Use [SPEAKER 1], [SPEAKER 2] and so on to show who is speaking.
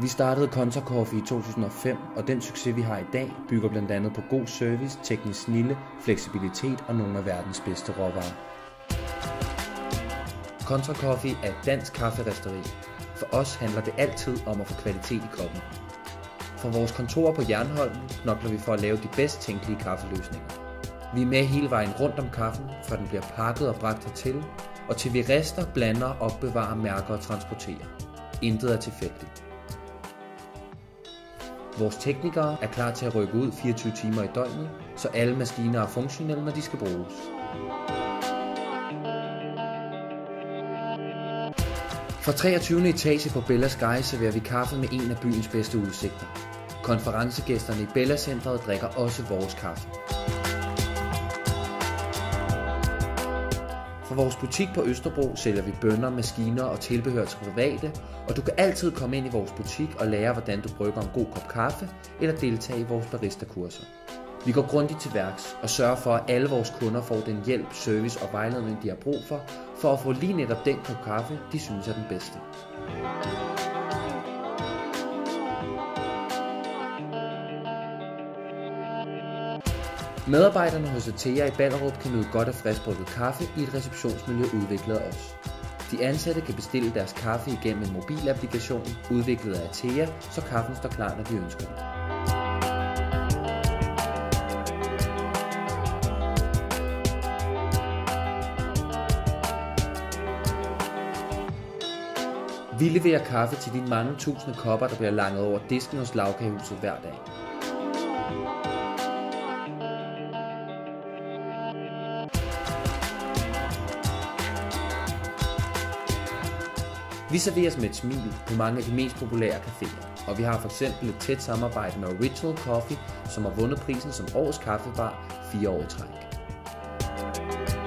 [SPEAKER 1] Vi startede Contra Coffee i 2005, og den succes vi har i dag bygger blandt andet på god service, teknisk snille, fleksibilitet og nogle af verdens bedste råvarer. Contra Coffee er et dansk kafferisteri. For os handler det altid om at få kvalitet i koppen. Fra vores kontor på Jernholm knokler vi for at lave de bedst tænkelige kaffeløsninger. Vi er med hele vejen rundt om kaffen, fra den bliver pakket og bragt hertil, og til vi rester, blander, opbevarer, mærker og transporterer. Intet er tilfældigt. Vores teknikere er klar til at rykke ud 24 timer i døgnet, så alle maskiner er funktionelle, når de skal bruges. Fra 23. etage på Bella Sky serverer vi kaffe med en af byens bedste udsigter. Konferencegæsterne i Bella Centret drikker også vores kaffe. Fra vores butik på Østerbro sælger vi bønder, maskiner og tilbehør til private, og du kan altid komme ind i vores butik og lære, hvordan du brygger en god kop kaffe, eller deltage i vores barista-kurser. Vi går grundigt til værks og sørger for, at alle vores kunder får den hjælp, service og vejledning, de har brug for, for at få lige netop den kop kaffe, de synes er den bedste. Medarbejderne hos Atea i Ballerup kan nyde godt af friskbrygget kaffe i et receptionsmiljø udviklet af os. De ansatte kan bestille deres kaffe igennem en mobilapplikation udviklet af Atea, så kaffen står klar, når de ønsker det. Vi leverer kaffe til de mange tusinde kopper, der bliver langet over disken hos lavkagehuset hver dag. Vi serveres med et smil på mange af de mest populære caféer, og vi har for eksempel et tæt samarbejde med Original Coffee, som har vundet prisen som årets kaffebar fire år i træk.